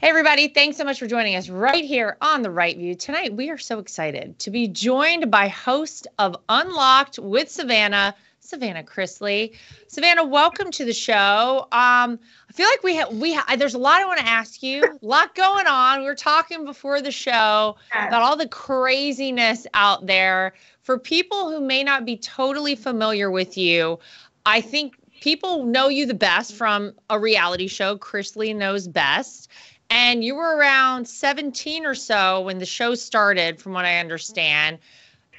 Hey, everybody. Thanks so much for joining us right here on The Right View. Tonight, we are so excited to be joined by host of Unlocked with Savannah, Savannah Chrisley. Savannah, welcome to the show. Um, I feel like we have, we ha- there's a lot I want to ask you, a lot going on. We were talking before the show about all the craziness out there. For people who may not be totally familiar with you, I think people know you the best from a reality show, Chrisley Knows Best and you were around 17 or so when the show started, from what I understand.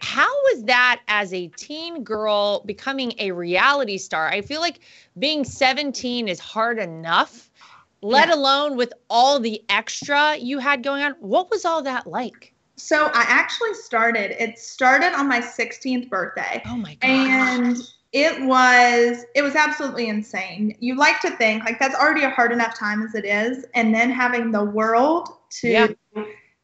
How was that as a teen girl becoming a reality star? I feel like being 17 is hard enough, let yeah. alone with all the extra you had going on. What was all that like? So I actually started, it started on my 16th birthday. Oh my God. And it was it was absolutely insane. You like to think like that's already a hard enough time as it is and then having the world to yeah.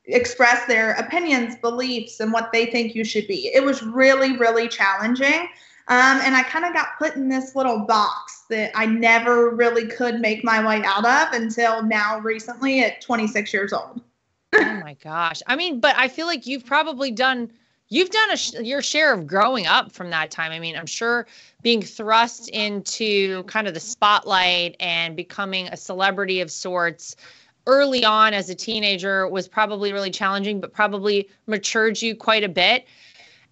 express their opinions beliefs and what they think you should be. It was really really challenging. Um, and i kind of got put in this little box that i never really could make my way out of until now recently at 26 years old. Oh my gosh. I mean but i feel like you've probably done you've done sh- your share of growing up from that time. I mean, I'm sure being thrust into kind of the spotlight and becoming a celebrity of sorts early on as a teenager was probably really challenging, but probably matured you quite a bit.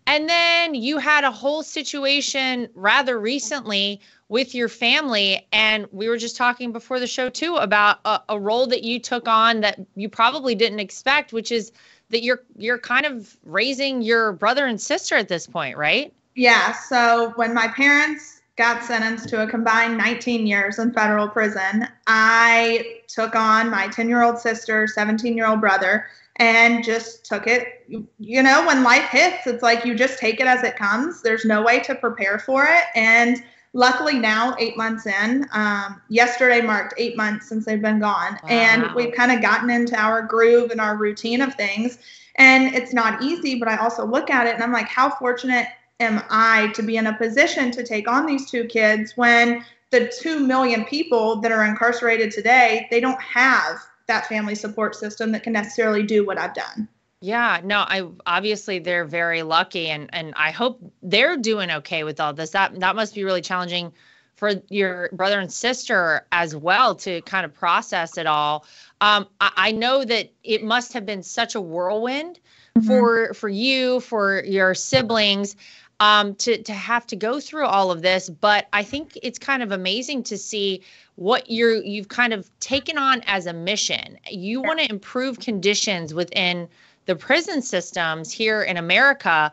And then you had a whole situation rather recently with your family. And we were just talking before the show, too, about a, a role that you took on that you probably didn't expect, which is that you're you're kind of raising your brother and sister at this point, right? Yeah. So when my parents got sentenced to a combined 19 years in federal prison, I took on my 10 year old sister, 17 year old brother, and just took it. You know, when life hits, it's like you just take it as it comes. There's no way to prepare for it. And luckily now eight months in um, yesterday marked eight months since they've been gone. Wow. and we've kind of gotten into our groove and our routine of things. And it's not easy but i also look at it and i'm like how fortunate am i to be in a position to take on these two kids when the 2 million people that are incarcerated today they don't have that family support system that can necessarily do what i've done yeah, no, I obviously they're very lucky and and I hope they're doing okay with all this. That that must be really challenging for your brother and sister as well to kind of process it all. Um, I, I know that it must have been such a whirlwind mm-hmm. for for you, for your siblings, um, to to have to go through all of this. But I think it's kind of amazing to see what you're you've kind of taken on as a mission. You yeah. want to improve conditions within the prison systems here in America,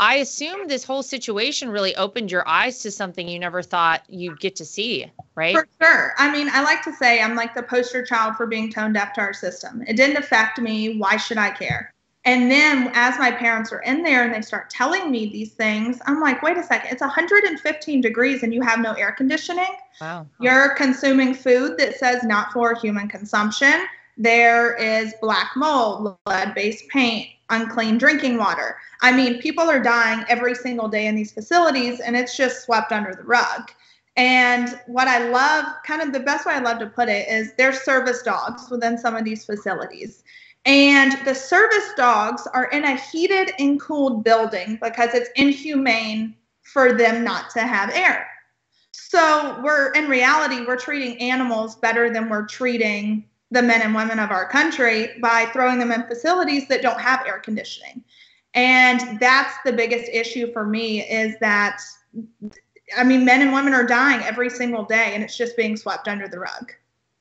I assume this whole situation really opened your eyes to something you never thought you'd get to see, right? For sure. I mean, I like to say I'm like the poster child for being tone deaf to our system. It didn't affect me. Why should I care? And then as my parents are in there and they start telling me these things, I'm like, wait a second, it's 115 degrees and you have no air conditioning. Wow. You're consuming food that says not for human consumption there is black mold, lead based paint, unclean drinking water. I mean, people are dying every single day in these facilities, and it's just swept under the rug. And what I love, kind of the best way I love to put it, is there's service dogs within some of these facilities. And the service dogs are in a heated and cooled building because it's inhumane for them not to have air. So we're in reality, we're treating animals better than we're treating the men and women of our country by throwing them in facilities that don't have air conditioning. And that's the biggest issue for me is that I mean men and women are dying every single day and it's just being swept under the rug.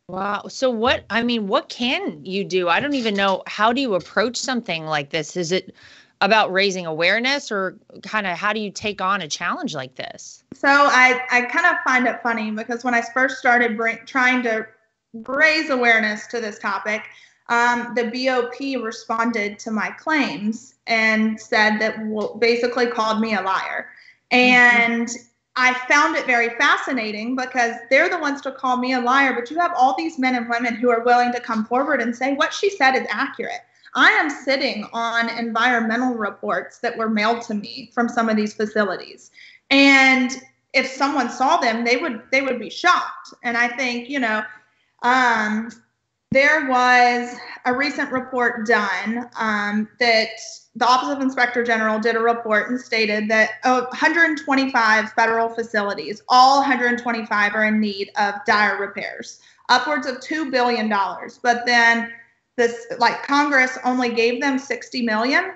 Wow. So what I mean, what can you do? I don't even know how do you approach something like this? Is it about raising awareness or kind of how do you take on a challenge like this? So I I kind of find it funny because when I first started bring, trying to raise awareness to this topic, um, the BOP responded to my claims and said that well, basically called me a liar. And mm-hmm. I found it very fascinating because they're the ones to call me a liar, but you have all these men and women who are willing to come forward and say what she said is accurate. I am sitting on environmental reports that were mailed to me from some of these facilities. And if someone saw them, they would they would be shocked. And I think, you know, um, there was a recent report done um, that the Office of Inspector General did a report and stated that 125 federal facilities, all 125 are in need of dire repairs, upwards of $2 billion. But then this, like Congress only gave them 60 million.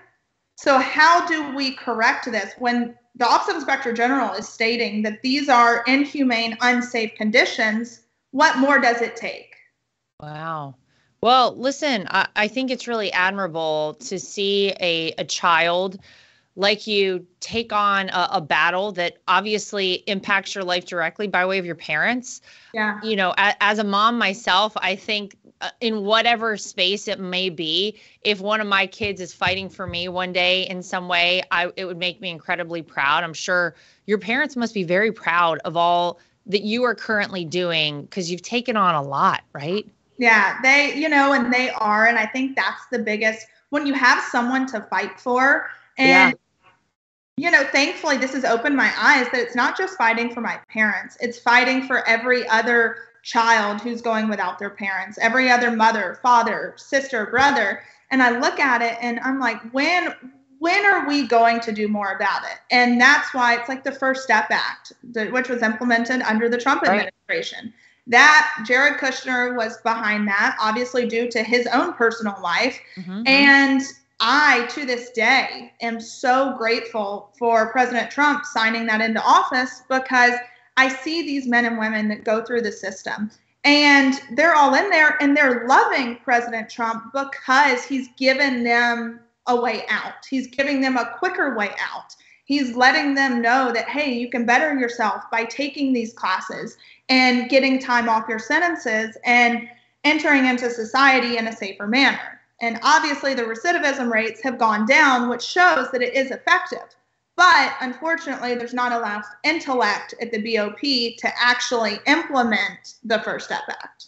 So how do we correct this when the Office of Inspector General is stating that these are inhumane, unsafe conditions? What more does it take? Wow. Well, listen, I, I think it's really admirable to see a, a child like you take on a, a, battle that obviously impacts your life directly by way of your parents. Yeah. You know, a, as a mom myself, I think uh, in whatever space it may be, if one of my kids is fighting for me one day in some way, I it would make me incredibly proud. I'm sure your parents must be very proud of all that you are currently doing because you've taken on a lot, right? Yeah, they, you know, and they are. And I think that's the biggest when you have someone to fight for. And, yeah. you know, thankfully, this has opened my eyes that it's not just fighting for my parents, it's fighting for every other child who's going without their parents, every other mother, father, sister, brother. And I look at it and I'm like, when, when are we going to do more about it? And that's why it's like the First Step Act, which was implemented under the Trump administration. Right that Jared Kushner was behind that, obviously due to his own personal life. Mm-hmm. And I, to this day, am so grateful for President Trump signing that into office because I see these men and women that go through the system and they're all in there and they're loving President Trump because he's given them a way out. He's giving them a quicker way out. He's letting them know that, hey, you can better yourself by taking these classes and getting time off your sentences and entering into society in a safer manner. And obviously, the recidivism rates have gone down, which shows that it is effective. But unfortunately, there's not enough intellect at the BOP to actually implement the First Step Act.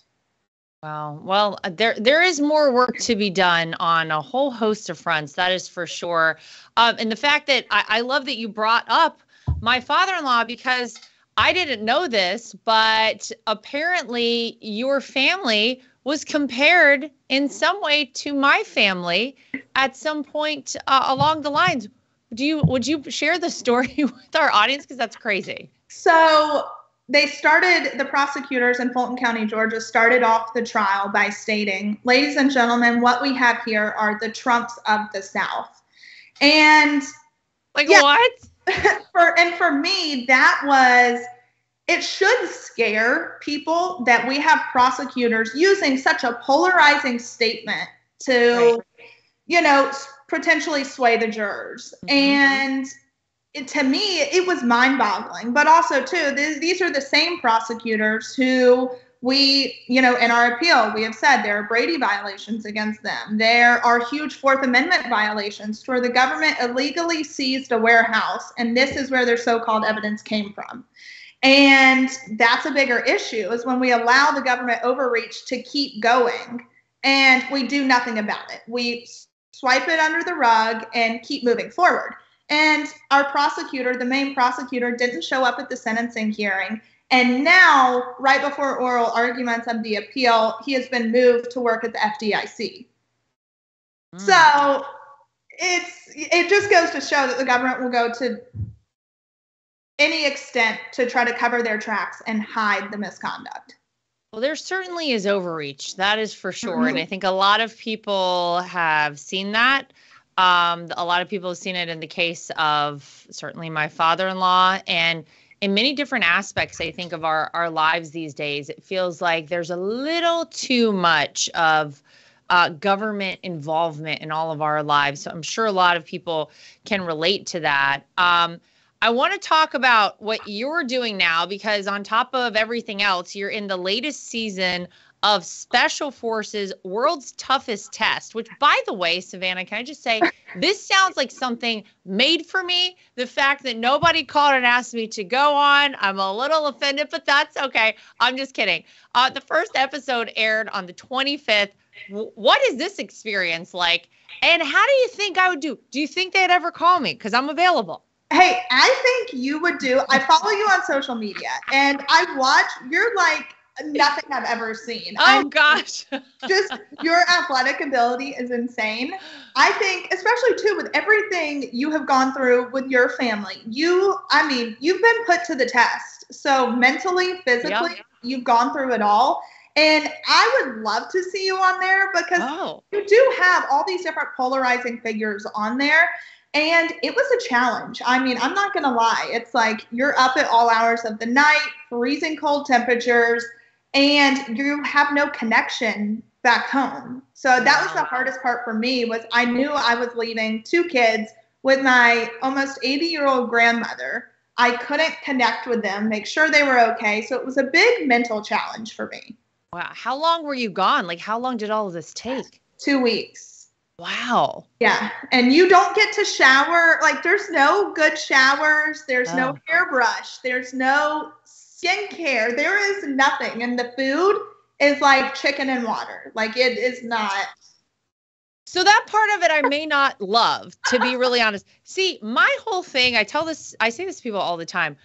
Wow. Well, uh, there there is more work to be done on a whole host of fronts. That is for sure. Um, and the fact that I, I love that you brought up my father-in-law because I didn't know this, but apparently your family was compared in some way to my family at some point uh, along the lines. Do you would you share the story with our audience because that's crazy? So they started the prosecutors in Fulton County, Georgia, started off the trial by stating, "Ladies and gentlemen, what we have here are the Trumps of the South," and like yeah, what? for and for me, that was it should scare people that we have prosecutors using such a polarizing statement to, right. you know, potentially sway the jurors. Mm-hmm. And to me, it was mind boggling. But also, too, th- these are the same prosecutors who we, you know, in our appeal, we have said there are Brady violations against them. There are huge Fourth Amendment violations where the government illegally seized a warehouse, and this is where their so called evidence came from. And that's a bigger issue is when we allow the government overreach to keep going and we do nothing about it. We swipe it under the rug and keep moving forward. And our prosecutor, the main prosecutor, didn't show up at the sentencing hearing. And now, right before oral arguments of the appeal, he has been moved to work at the FDIC. Mm. So it's it just goes to show that the government will go to any extent to try to cover their tracks and hide the misconduct. Well, there certainly is overreach. That is for sure. Mm-hmm. And I think a lot of people have seen that. Um, a lot of people have seen it in the case of certainly my father in law. And in many different aspects, I think, of our, our lives these days, it feels like there's a little too much of uh, government involvement in all of our lives. So I'm sure a lot of people can relate to that. Um, I want to talk about what you're doing now because, on top of everything else, you're in the latest season of Special Forces World's Toughest Test, which, by the way, Savannah, can I just say, this sounds like something made for me. The fact that nobody called and asked me to go on, I'm a little offended, but that's okay. I'm just kidding. Uh, the first episode aired on the 25th. W- what is this experience like? And how do you think I would do? Do you think they'd ever call me? Because I'm available. Hey, I think you would do. I follow you on social media and I watch, you're like nothing I've ever seen. Oh I'm- gosh. just your athletic ability is insane. I think, especially too, with everything you have gone through with your family, you, I mean, you've been put to the test. So mentally, physically, you've gone through it all. And I would love to see you on there because oh. you do have all these different polarizing figures on there. And it was a challenge. I mean, I'm not going to lie. It's like you're up at all hours of the night, freezing cold temperatures, and you have no connection back home. So that was the hardest part for me was I knew I was leaving two kids with my almost 80 year old grandmother. I couldn't connect with them, make sure they were okay. So it was a big mental challenge for me. Wow. How long were you gone? Like how long did all of this take? Two weeks. Wow. Yeah. And you don't get to shower. Like there's no good showers. There's no Oh. hairbrush. There's no skincare. There is nothing. And the food is like chicken and water. Like it is not. So that part of it I may not love, to be really honest. See, my whole thing, I tell this, I say this to people all the time.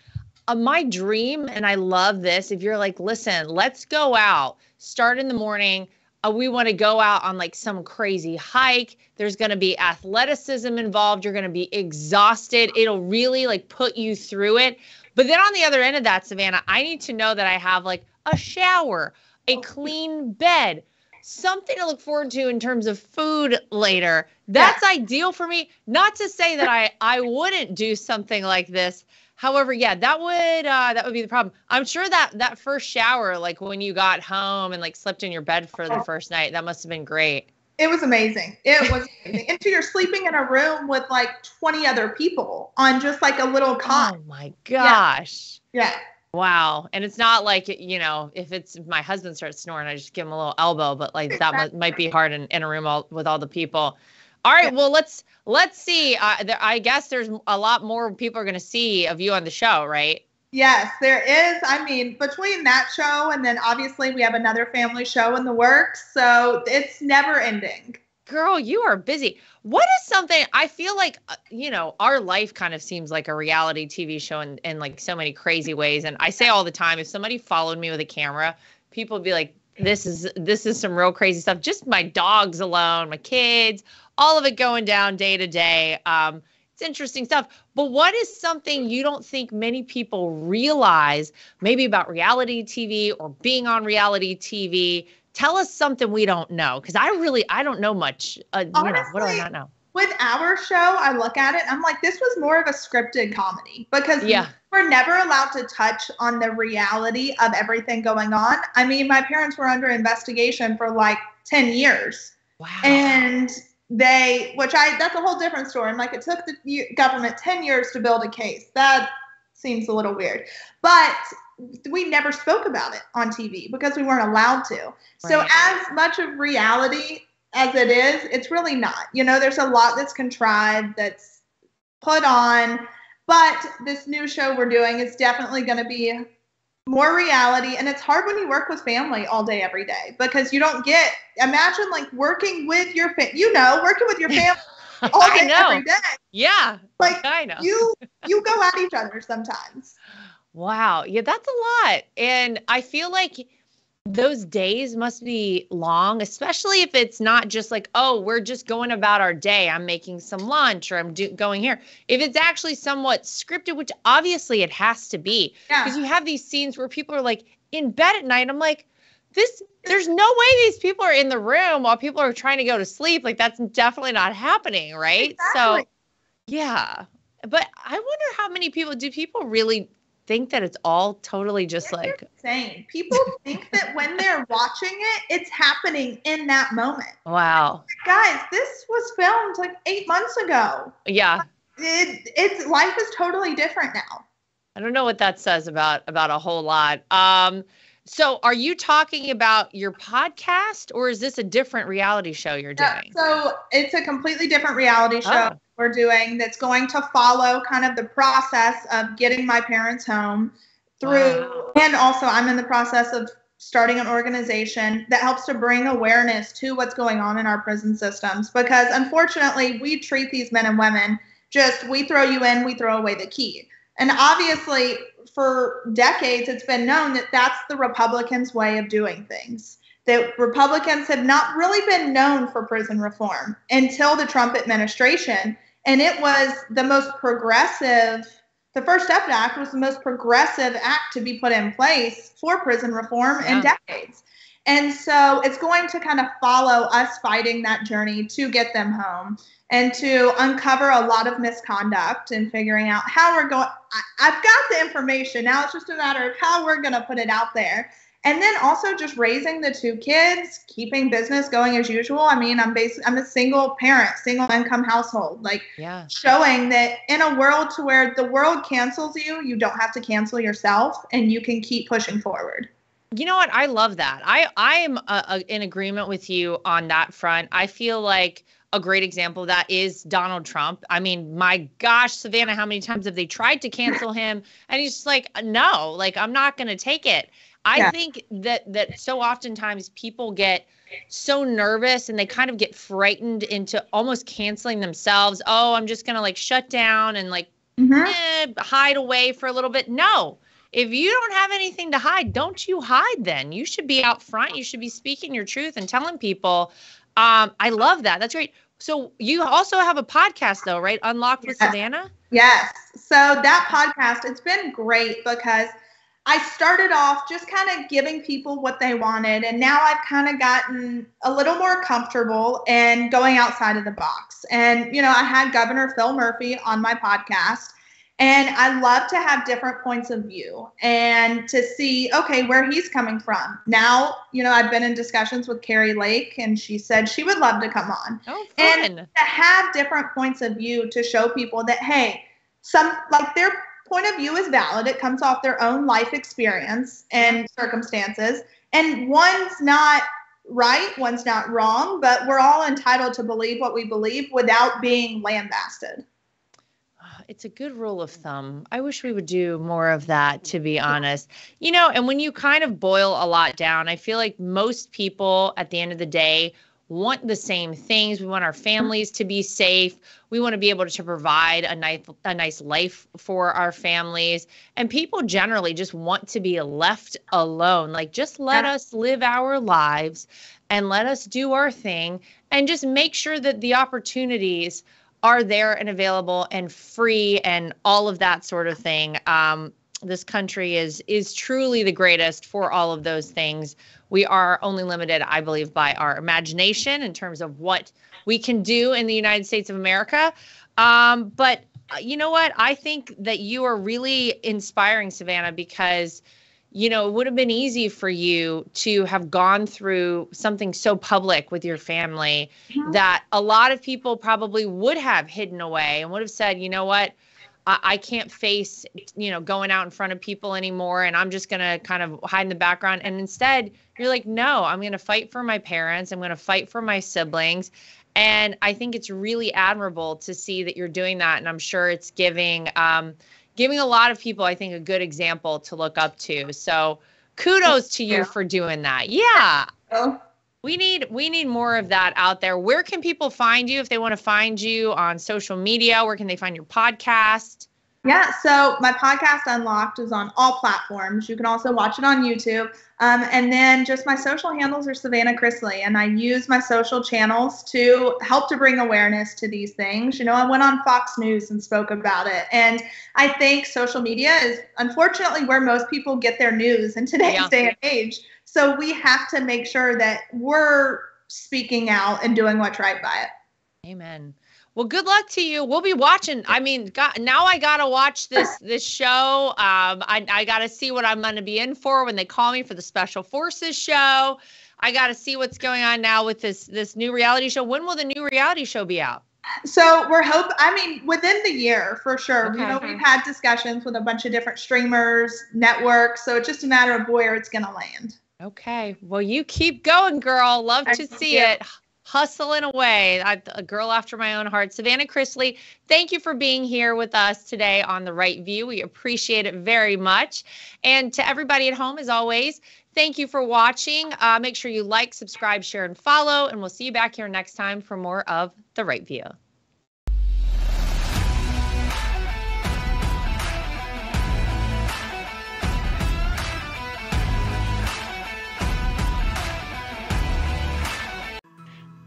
Uh, my dream, and I love this, if you're like, listen, let's go out, start in the morning. Uh, we want to go out on like some crazy hike. There's going to be athleticism involved. You're going to be exhausted. It'll really like put you through it. But then on the other end of that, Savannah, I need to know that I have like a shower, a clean bed, something to look forward to in terms of food later. That's ideal for me. Not to say that I I wouldn't do something like this. However, yeah, that would uh, that would be the problem. I'm sure that that first shower, like when you got home and like slept in your bed for the first night, that must have been great. It was amazing. It was amazing. and so you're sleeping in a room with like 20 other people on just like a little cot. Oh my gosh. Yeah. yeah. Wow. And it's not like, you know, if it's if my husband starts snoring, I just give him a little elbow, but like that might, might be hard in, in a room all, with all the people. All right. Well, let's let's see. Uh, there, I guess there's a lot more people are going to see of you on the show, right? Yes, there is. I mean, between that show and then obviously we have another family show in the works. So it's never ending. Girl, you are busy. What is something I feel like, uh, you know, our life kind of seems like a reality TV show in, in like so many crazy ways. And I say all the time, if somebody followed me with a camera, people would be like, this is this is some real crazy stuff. Just my dogs alone, my kids, all of it going down day to day. Um, it's interesting stuff. But what is something you don't think many people realize, maybe about reality TV or being on reality TV? Tell us something we don't know, because I really I don't know much. Uh, you know, what do I Honestly, not know? With our show, I look at it, I'm like, this was more of a scripted comedy because Yeah. we're never allowed to touch on the reality of everything going on. I mean, my parents were under investigation for like 10 years. Wow. and they which i that's a whole different story. I'm like it took the government 10 years to build a case. That seems a little weird. But we never spoke about it on tv because we weren't allowed to. So as much of reality as it is it's really not. You know there's a lot that's contrived that's put on. But this new show we're doing is definitely going to be more reality and it's hard when you work with family all day every day because you don't get imagine like working with your fa- you know working with your family all day every day Yeah. like I know. you you go at each other sometimes Wow. Yeah, that's a lot. And I feel like those days must be long, especially if it's not just like, oh, we're just going about our day. I'm making some lunch or I'm do- going here. If it's actually somewhat scripted, which obviously it has to be, because yeah you have these scenes where people are like in bed at night. I'm like, this, there's no way these people are in the room while people are trying to go to sleep. Like, that's definitely not happening. Right. So, yeah. But I wonder how many people do people really think that it's all totally just It's like, insane people think that when they're watching it it's happening in that moment wow. guys this was filmed like eight months ago Yeah. it, it's life is totally different now I don't know what that says about about a whole lot. Um so are you talking about your podcast or is this a different reality show you're Yeah, doing? so it's a completely different reality show Oh. We're doing that's going to follow kind of the process of getting my parents home through Wow. and also I'm in the process of starting an organization that helps to bring awareness to what's going on in our prison systems because unfortunately we treat these men and women just we throw you in we throw away the key And obviously, for decades, it's been known that that's the Republicans' way of doing things. That Republicans have not really been known for prison reform until the Trump administration. And it was the most progressive, the First Step Act was the most progressive act to be put in place for prison reform yeah. in decades. And so it's going to kind of follow us fighting that journey to get them home and to uncover a lot of misconduct and figuring out how we're going. I, have got the information. Now it's just a matter of how we're going to put it out there. And then also just raising the two kids, keeping business going as usual. I mean, I'm basically I'm a single parent, single income household. Like yeah. showing that in a world to where the world cancels you, you don't have to cancel yourself and you can keep pushing forward. You know what? I love that. I I'm uh, uh, in agreement with you on that front. I feel like a great example of that is Donald Trump. I mean, my gosh, Savannah, how many times have they tried to cancel him? And he's just like, no, like I'm not going to take it. I yeah. think that that so oftentimes people get so nervous and they kind of get frightened into almost canceling themselves. Oh, I'm just going to like shut down and like mm-hmm. eh, hide away for a little bit. No if you don't have anything to hide, don't you hide then. You should be out front. You should be speaking your truth and telling people. Um, I love that. That's great. So you also have a podcast though, right? Unlocked with yes. Savannah? Yes. So that podcast, it's been great because I started off just kind of giving people what they wanted. And now I've kind of gotten a little more comfortable and going outside of the box. And, you know, I had Governor Phil Murphy on my podcast. And I love to have different points of view and to see, okay, where he's coming from. Now, you know, I've been in discussions with Kari Lake and she said she would love to come on. Oh, fun. And to have different points of view to show people that, hey, some like their point of view is valid. It comes off their own life experience and circumstances. And one's not right, one's not wrong, but we're all entitled to believe what we believe without being lambasted ah, it's a good rule of thumb. I wish we would do more of that, to be honest. You know, and when you kind of boil a lot down, I feel like most people at the end of the day want the same things. We want our families to be safe. We want to be able to provide a nice a nice life for our families. And people generally just want to be left alone. Like just let us live our lives and let us do our thing and just make sure that the opportunities are there and available and free and all of that sort of thing. Um, this country is is truly the greatest for all of those things. We are only limited, I believe, by our imagination in terms of what we can do in the United States of America. Um, but uh, you know what? I think that you are really inspiring, Savannah, because you know, it would have been easy for you to have gone through something so public with your family that a lot of people probably would have hidden away and would have said, you know what, I, I can't face, you know, going out in front of people anymore and I'm just going to kind of hide in the background. And instead, you're like, no, I'm going to fight for my parents. I'm going to fight for my siblings. And I think it's really admirable to see that you're doing that. And I'm sure it's giving, um, giving a lot of people, I think, a good example to look up to. So kudos to you for doing that. Yeah. Oh. We need we need more of that out there. Where can people find you if they want to find you on social media? Where can they find your podcast? Yeah, so my podcast Unlocked is on all platforms. You can also watch it on YouTube. Um, and then just my social handles are Savannah Chrisley, and I use my social channels to help to bring awareness to these things. You know, I went on Fox News and spoke about it. And I think social media is unfortunately where most people get their news in today's yeah. day and age. So we have to make sure that we're speaking out and doing what's right by it. Amen. Well, good luck to you. We'll be watching. I mean, got, now I gotta watch this this show. Um, I I gotta see what I'm gonna be in for when they call me for the Special Forces show. I gotta see what's going on now with this this new reality show. When will the new reality show be out? So we're hope. I mean, within the year for sure. Okay. You know, we've had discussions with a bunch of different streamers, networks. So it's just a matter of where it's gonna land. Okay. Well, you keep going, girl. Love to see you. it hustling away. I, a girl after my own heart. Savannah Chrisley, thank you for being here with us today on The Right View. We appreciate it very much. And to everybody at home, as always, thank you for watching. Uh, make sure you like, subscribe, share, and follow. And we'll see you back here next time for more of The Right View.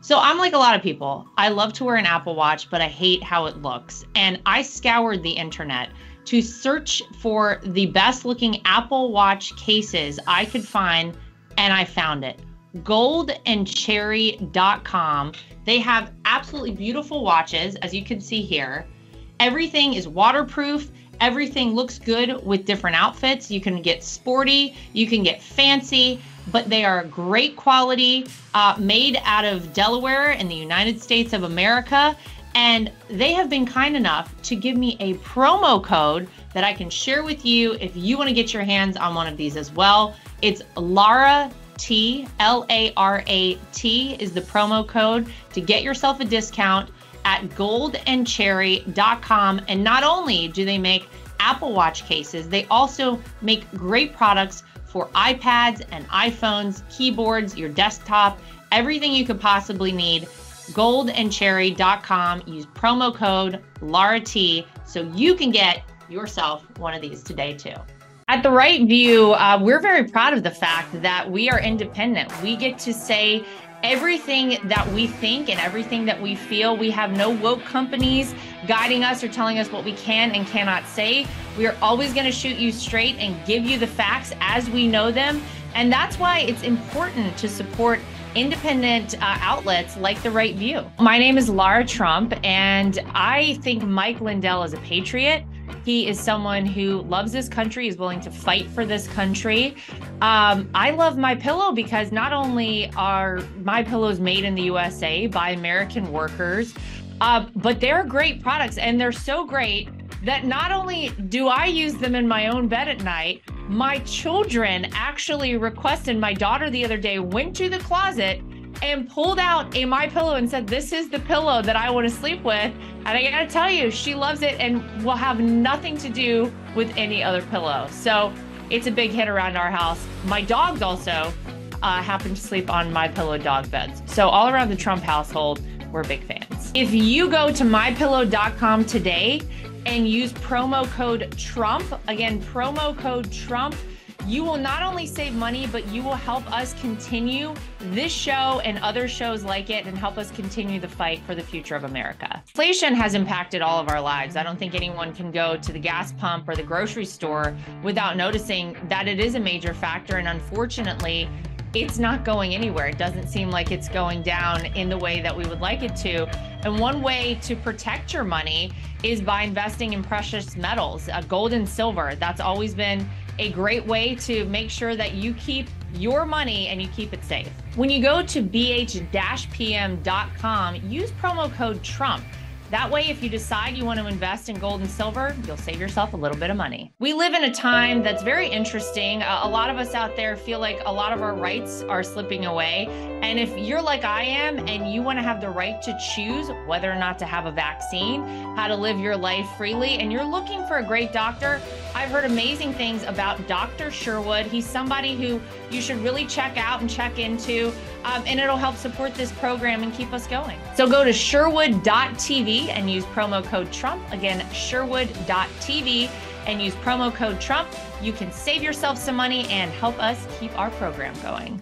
So I'm like a lot of people. I love to wear an Apple Watch, but I hate how it looks. And I scoured the internet to search for the best looking Apple Watch cases I could find, and I found it. Goldandcherry.com. They have absolutely beautiful watches, as you can see here. Everything is waterproof. Everything looks good with different outfits. You can get sporty, you can get fancy but they are great quality, uh, made out of Delaware in the United States of America. And they have been kind enough to give me a promo code that I can share with you if you want to get your hands on one of these as well. It's Lara T, L A R A T is the promo code to get yourself a discount at goldandcherry.com. And not only do they make Apple Watch cases, they also make great products for iPads and iPhones, keyboards, your desktop, everything you could possibly need. Goldandcherry.com. Use promo code LARAT so you can get yourself one of these today too. At the Right View, uh, we're very proud of the fact that we are independent. We get to say everything that we think and everything that we feel. We have no woke companies guiding us or telling us what we can and cannot say. We are always going to shoot you straight and give you the facts as we know them. And that's why it's important to support independent uh, outlets like The Right View. My name is Lara Trump, and I think Mike Lindell is a patriot. He is someone who loves this country, is willing to fight for this country. Um, I love my pillow because not only are my pillows made in the USA by American workers, uh, but they're great products and they're so great that not only do I use them in my own bed at night, my children actually requested my daughter the other day went to the closet and pulled out a my pillow and said this is the pillow that i want to sleep with. And i gotta tell you she loves it and will have nothing to do with any other pillow. So it's a big hit around our house. My dogs also uh, happen to sleep on my pillow dog beds. So all around the trump household we're big fans. If you go to mypillow.com today and use promo code trump again promo code trump you will not only save money, but you will help us continue this show and other shows like it and help us continue the fight for the future of America. Inflation has impacted all of our lives. I don't think anyone can go to the gas pump or the grocery store without noticing that it is a major factor. And unfortunately, it's not going anywhere. It doesn't seem like it's going down in the way that we would like it to. And one way to protect your money is by investing in precious metals, uh, gold and silver. That's always been a great way to make sure that you keep your money and you keep it safe. When you go to bh-pm.com, use promo code TRUMP. That way, if you decide you want to invest in gold and silver, you'll save yourself a little bit of money. We live in a time that's very interesting. Uh, a lot of us out there feel like a lot of our rights are slipping away. And if you're like I am and you want to have the right to choose whether or not to have a vaccine, how to live your life freely, and you're looking for a great doctor, I've heard amazing things about Dr. Sherwood. He's somebody who you should really check out and check into, um, and it'll help support this program and keep us going. So go to sherwood.tv and use promo code Trump. Again, sherwood.tv and use promo code Trump. You can save yourself some money and help us keep our program going.